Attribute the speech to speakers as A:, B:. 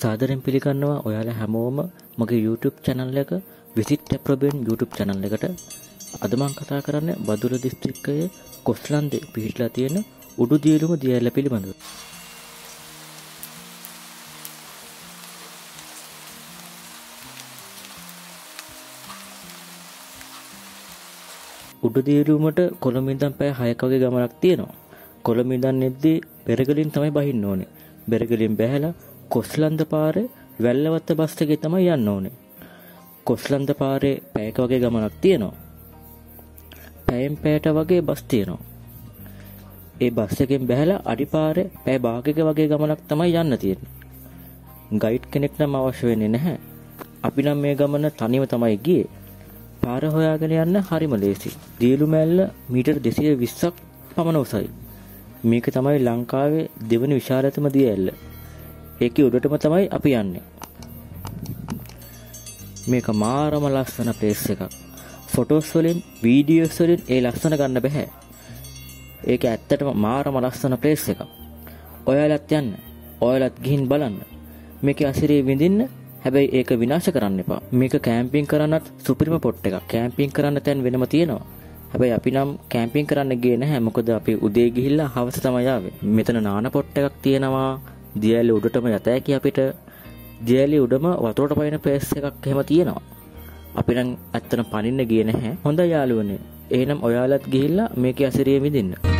A: සාදරෙන් පිළිගන්නවා ඔයාලා හැමෝම මගේ YouTube channel එක විසිට් ඇප්‍රොබෙන් YouTube channel එකට අද මම කතා කරන්නේ බදුල්ල දිස්ත්‍රික්කයේ කොස්ලන්දේ පිහිටලා තියෙන උඩු දියලුම දියැල්ල පිළිබඳව. උඩු දියලුමට කොළඹ ඉඳන් පැය 6ක වගේ ගමනක් තියෙනවා. කොළඹ ඉඳන් එද්දී බෙරගලින් තමයි බහින්න ඕනේ. බෙරගලින් බැහැලා කොස්ලන්ද පාරේ වැල්ලවත්ත බස් එකේ තමයි යන්න ඕනේ. කොස්ලන්ද පාරේ පැයක වගේ ගමනක් තියෙනවා. පැයෙන් පැයට වගේ බස් තියෙනවා. ඒ බස් එකෙන් බැහැලා අඩිපාරේ පැය භාගයක වගේ ගමනක් තමයි යන්න තියෙන්නේ. ගයිඩ් කෙනෙක් නම් අවශ්‍ය වෙන්නේ නැහැ. අපි නම් මේ ගමන තනියම තමයි ගියේ. පාර හොයාගෙන යන්න හරිම ලේසි. දියලු මැල්ල මීටර් 220ක් පමණ උසයි. මේක තමයි ලංකාවේ දෙවනි විශාලතම දිය ඇල්ල. ඒකේ උඩටම තමයි අපි යන්නේ. මේක මාරම ලස්සන ප්ලේස් එකක්. ෆොටෝස් වලින් වීඩියෝස් වලින් ඒ ලස්සන ගන්න බෑ. ඒක ඇත්තටම මාරම ලස්සන ප්ලේස් එකක්. ඔයාලත් යන්න. ඔයාලත් ගිහින් බලන්න. මේකේ අසිරිය විඳින්න හැබැයි ඒක විනාශ කරන්න එපා. මේක කැම්පින් කරන්නත් සුපිරිම පොට් එකක්. කැම්පින් කරන්න තැන් වෙනම තියෙනවා. හැබැයි අපි නම් කැම්පින් කරන්න ගියේ නැහැ. මොකද අපි උදේ ගිහිල්ලා හවස තමයි ආවේ. මෙතන නාන පොට් එකක් තියෙනවා. දියැලි උඩටම යත හැකි අපිට. දියැලි උඩම වතුරට පයින් ප්ලේස් එකක් එහෙම තියෙනවා. අපි නම් ඇත්තට පනින්න ගියේ නැහැ. හොඳයි යාළුවනේ. එහෙනම් ඔයාලත් ගිහිල්ලා මේකේ අසිරිය විඳින්න.